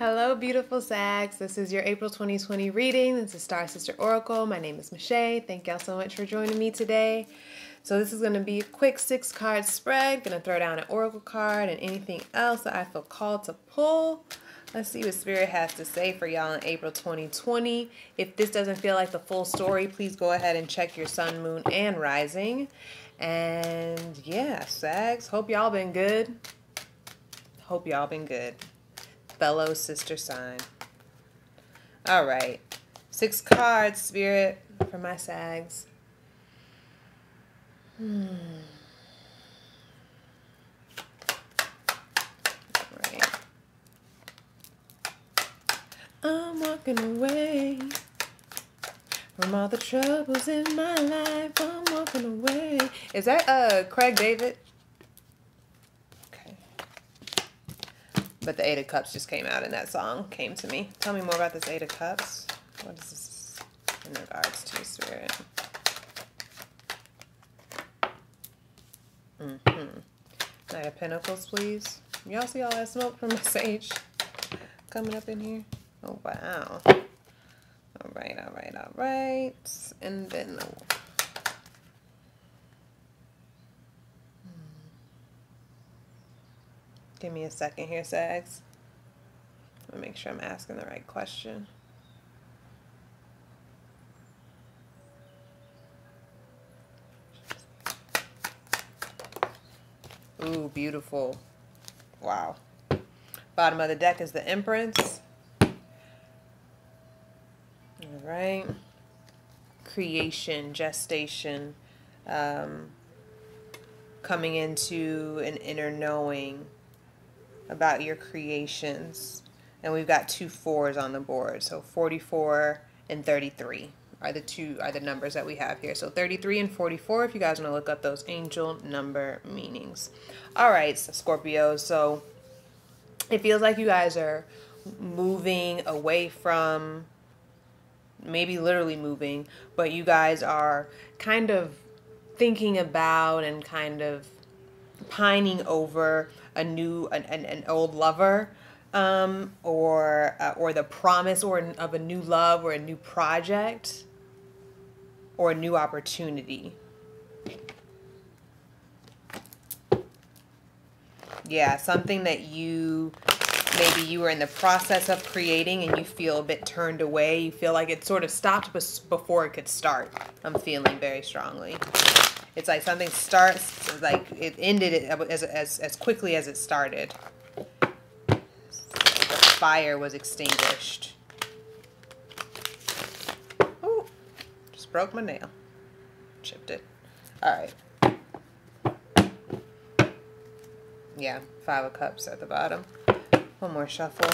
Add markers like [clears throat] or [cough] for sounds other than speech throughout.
Hello, beautiful Sags. This is your April 2020 reading. This is Star Sister Oracle. My name is Michelle. Thank y'all so much for joining me today. So this is going to be a quick six card spread. Going to throw down an oracle card and anything else that I feel called to pull. Let's see what Spirit has to say for y'all in April 2020. If this doesn't feel like the full story, please go ahead and check your sun, moon, and rising. And yeah, Sags, hope y'all been good. Hope y'all been good fellow sister sign. All right. Six cards, Spirit, for my sags. Hmm. Right. I'm walking away from all the troubles in my life. I'm walking away. Is that uh Craig David? But the Eight of Cups just came out and that song came to me. Tell me more about this Eight of Cups. What is this in regards to Spirit? Mm-hmm. Knight of Pentacles, please. Y'all see all that smoke from the sage coming up in here? Oh, wow. All right, all right, all right. And then the Give me a second here, Sags. Let me make sure I'm asking the right question. Ooh, beautiful. Wow. Bottom of the deck is the Empress. All right. Creation, gestation, um, coming into an inner knowing about your creations. And we've got two fours on the board. So 44 and 33 are the two are the numbers that we have here. So 33 and 44 if you guys want to look up those angel number meanings. All right, so Scorpio. So it feels like you guys are moving away from maybe literally moving, but you guys are kind of thinking about and kind of pining over a new an, an, an old lover um, or uh, or the promise or of a new love or a new project or a new opportunity. Yeah, something that you maybe you were in the process of creating and you feel a bit turned away. You feel like it sort of stopped before it could start. I'm feeling very strongly. It's like something starts, like it ended as, as, as quickly as it started. The fire was extinguished. Oh, just broke my nail. Chipped it. All right. Yeah, five of cups at the bottom. One more shuffle.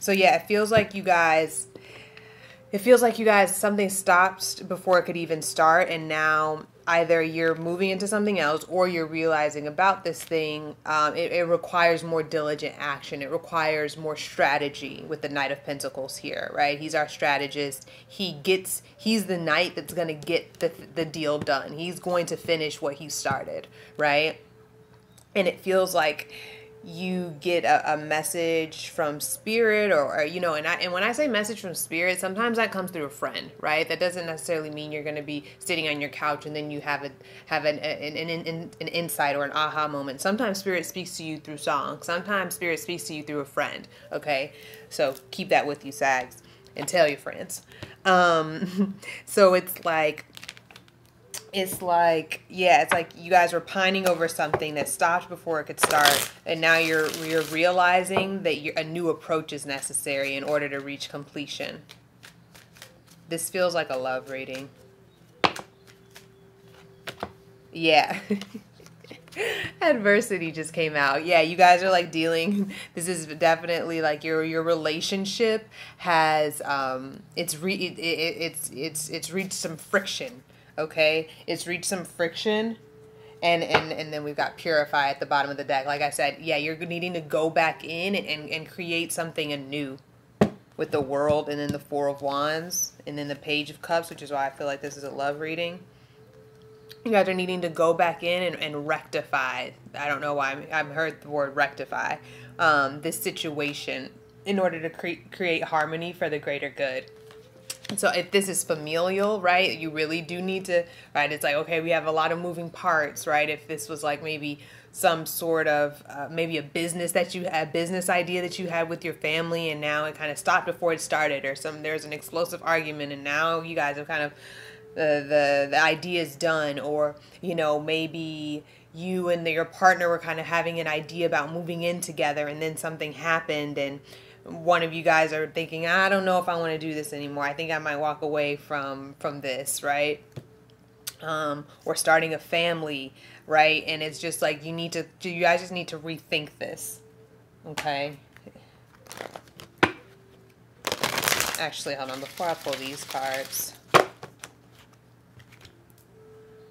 So yeah, it feels like you guys it feels like you guys something stopped before it could even start and now either you're moving into something else or you're realizing about this thing. Um, it, it, requires more diligent action. It requires more strategy with the knight of pentacles here right? He's our strategist. He gets he's the knight that's going to get the, the deal done. He's going to finish what he started right and it feels like you get a, a message from spirit or, or, you know and I and when I say message from spirit sometimes that comes through a friend right? That doesn't necessarily mean you're going to be sitting on your couch and then you have a have an an, an, an, an insight or an aha moment. Sometimes spirit speaks to you through song. Sometimes spirit speaks to you through a friend okay? So keep that with you sags and tell your friends. Um [laughs] so it's like it's like yeah it's like you guys were pining over something that stopped before it could start and now you're you're realizing that a new approach is necessary in order to reach completion. This feels like a love reading. Yeah. [laughs] Adversity just came out. Yeah you guys are like dealing [laughs] this is definitely like your your relationship has um it's re it, it, it's it's it's reached some friction okay? It's reached some friction and and and then we've got purify at the bottom of the deck like i said yeah you're needing to go back in and and create something anew with the world and then the four of wands and then the page of cups which is why i feel like this is a love reading you guys are needing to go back in and, and rectify. I don't know why I'm, I've heard the word rectify um, this situation in order to cre- create harmony for the greater good. So if this is familial, right, you really do need to, right? It's like okay, we have a lot of moving parts, right? If this was like maybe some sort of uh, maybe a business that you had, a business idea that you had with your family, and now it kind of stopped before it started, or some there's an explosive argument, and now you guys have kind of the the the idea is done, or you know maybe you and the, your partner were kind of having an idea about moving in together, and then something happened, and one of you guys are thinking, I don't know if I want to do this anymore. I think I might walk away from from this, right? Um, or starting a family, right? And it's just like you need to, you guys just need to rethink this, okay? Actually, hold on. Before I pull these cards,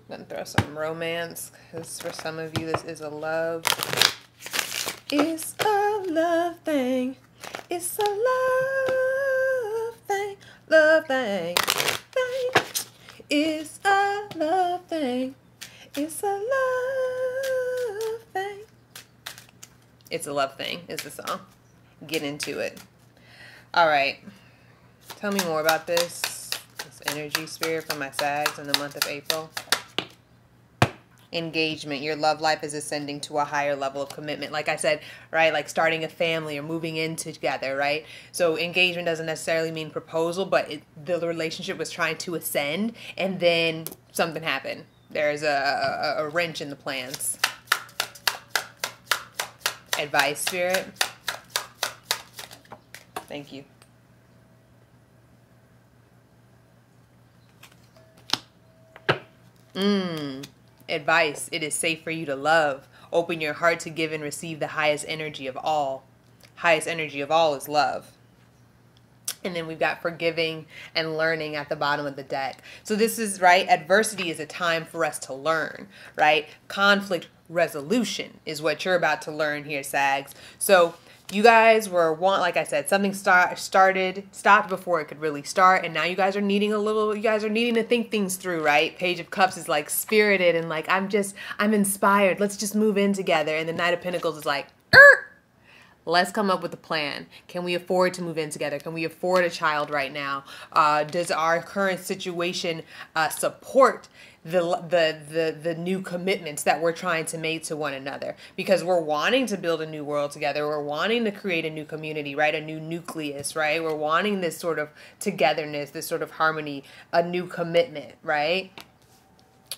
gonna throw some romance because for some of you, this is a love. It's a love thing. It's a love thing, love thing, thing. It's a love thing. It's a love thing. It's a love thing is the song. Get into it. All right. Tell me more about this. This energy spirit from my sags in the month of April engagement. Your love life is ascending to a higher level of commitment. Like i said right like starting a family or moving in together right? So engagement doesn't necessarily mean proposal but it, the relationship was trying to ascend and then something happened. There's a, a, a wrench in the plans. Advice spirit? Thank you. Mmm advice it is safe for you to love. Open your heart to give and receive the highest energy of all. Highest energy of all is love. And then we've got forgiving and learning at the bottom of the deck. So this is right. Adversity is a time for us to learn, right? Conflict resolution is what you're about to learn here, Sags. So you guys were want like I said, something start started stopped before it could really start, and now you guys are needing a little. You guys are needing to think things through, right? Page of Cups is like spirited and like I'm just I'm inspired. Let's just move in together, and the Knight of Pentacles is like. Er! Let's come up with a plan. Can we afford to move in together? Can we afford a child right now? Uh, does our current situation uh, support the, the the the new commitments that we're trying to make to one another. Because we're wanting to build a new world together. We're wanting to create a new community right? A new nucleus right? We're wanting this sort of togetherness this sort of harmony a new commitment right?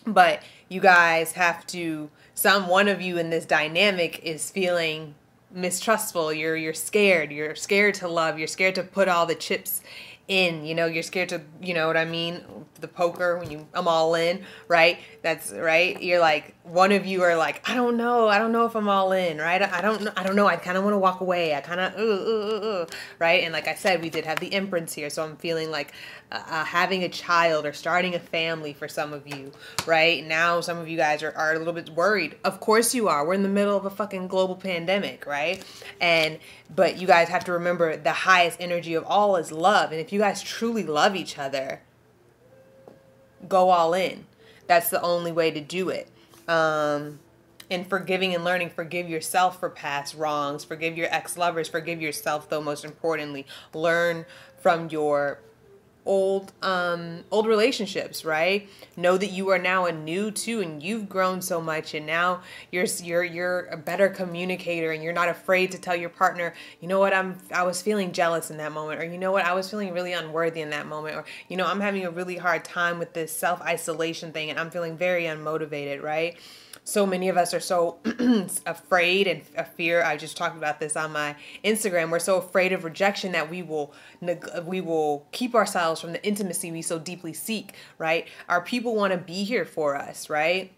But you guys have to some one of you in this dynamic is feeling mistrustful. You're you're scared. You're scared to love. You're scared to put all the chips in you know you're scared to you know what i mean? The poker when you i'm all in right? That's right? You're like one of you are like i don't know i don't know if i'm all in right? I don't know. i don't know i kind of want to walk away i kind of right? And like i said we did have the empress here so i'm feeling like uh, uh, having a child or starting a family for some of you right? Now some of you guys are, are a little bit worried. Of course you are we're in the middle of a fucking global pandemic right? And but you guys have to remember the highest energy of all is love and if you guys truly love each other go all in. That's the only way to do it. Um, and forgiving and learning, forgive yourself for past wrongs, forgive your ex lovers, forgive yourself, though, most importantly. Learn from your old um old relationships right? Know that you are now a new too and you've grown so much and now you're you're you're a better communicator and you're not afraid to tell your partner you know what? I'm i was feeling jealous in that moment or you know what? I was feeling really unworthy in that moment or you know i'm having a really hard time with this self isolation thing and i'm feeling very unmotivated right so many of us are so [clears throat] afraid and a fear. I just talked about this on my Instagram. We're so afraid of rejection that we will we will keep ourselves from the intimacy we so deeply seek. Right? Our people want to be here for us. Right?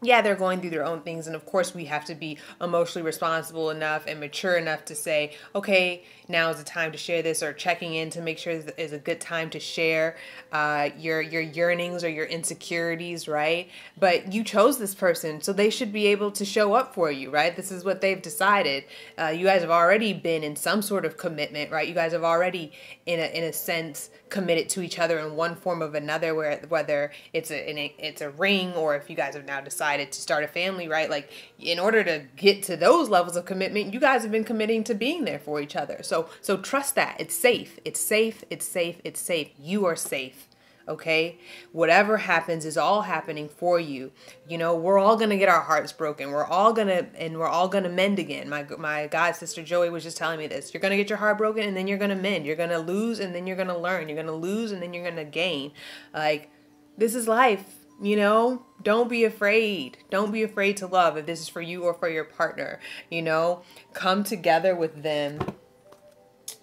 Yeah, they're going through their own things. And of course, we have to be emotionally responsible enough and mature enough to say, okay, now is the time to share this or checking in to make sure is a good time to share uh, your, your yearnings or your insecurities, right? But you chose this person, so they should be able to show up for you, right? This is what they've decided. Uh, you guys have already been in some sort of commitment, right? You guys have already, in a, in a sense, committed to each other in one form of another, where whether it's a, it's a ring or if you guys have now decided to start a family, right? Like in order to get to those levels of commitment, you guys have been committing to being there for each other. So so trust that. It's safe. It's safe. It's safe. It's safe. You are safe. Okay? Whatever happens is all happening for you. You know, we're all going to get our hearts broken. We're all going to and we're all going to mend again. My my god sister Joey was just telling me this. You're going to get your heart broken and then you're going to mend. You're going to lose and then you're going to learn. You're going to lose and then you're going to gain. Like this is life you know don't be afraid don't be afraid to love if this is for you or for your partner you know come together with them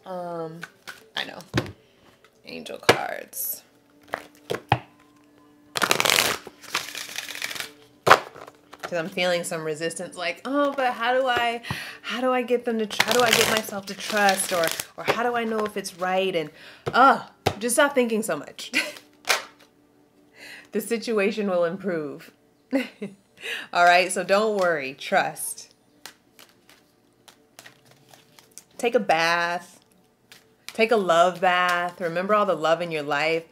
um i know angel cards because i'm feeling some resistance like oh but how do i how do i get them to how do i get myself to trust or or how do i know if it's right and oh just stop thinking so much [laughs] the situation will improve. [laughs] All right, so don't worry, trust. Take a bath. Take a love bath. Remember all the love in your life.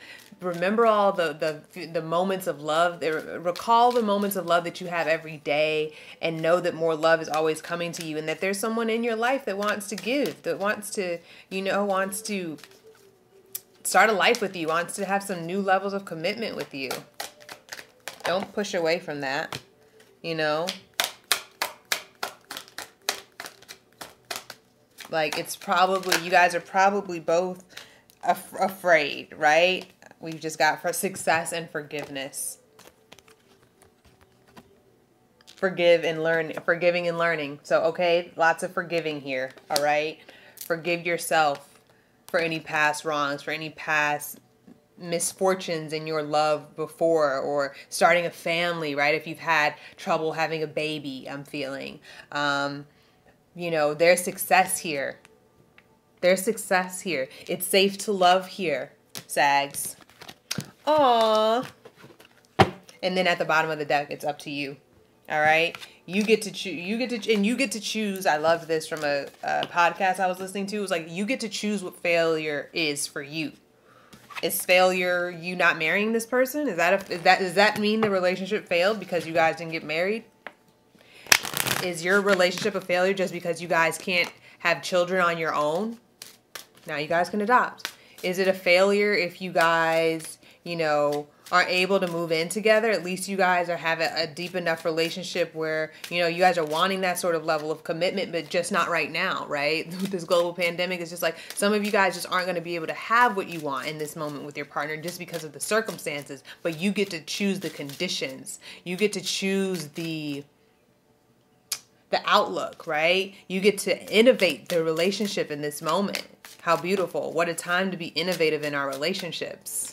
Remember all the the the moments of love. Recall the moments of love that you have every day and know that more love is always coming to you and that there's someone in your life that wants to give, that wants to, you know, wants to start a life with you, wants to have some new levels of commitment with you. Don't push away from that, you know? Like, it's probably, you guys are probably both af afraid, right? We've just got for success and forgiveness. Forgive and learn, forgiving and learning. So, okay, lots of forgiving here, all right? Forgive yourself for any past wrongs, for any past misfortunes in your love before or starting a family, right? If you've had trouble having a baby, I'm feeling. Um, you know, there's success here. There's success here. It's safe to love here, Sags. Aww. And then at the bottom of the deck, it's up to you. All right. You get to choose. You get to, and you get to choose. I love this from a, a podcast I was listening to. It was like you get to choose what failure is for you is failure you not marrying this person? Is that a, is that does that mean the relationship failed because you guys didn't get married? Is your relationship a failure just because you guys can't have children on your own? Now you guys can adopt. Is it a failure if you guys, you know, are able to move in together, at least you guys are have a, a, deep enough relationship where you know you guys are wanting that sort of level of commitment, but just not right now, right? [laughs] This global pandemic, is just like some of you guys just aren't going to be able to have what you want in this moment with your partner just because of the circumstances. But you get to choose the conditions. You get to choose the the outlook, right? You get to innovate the relationship in this moment. How beautiful. What a time to be innovative in our relationships.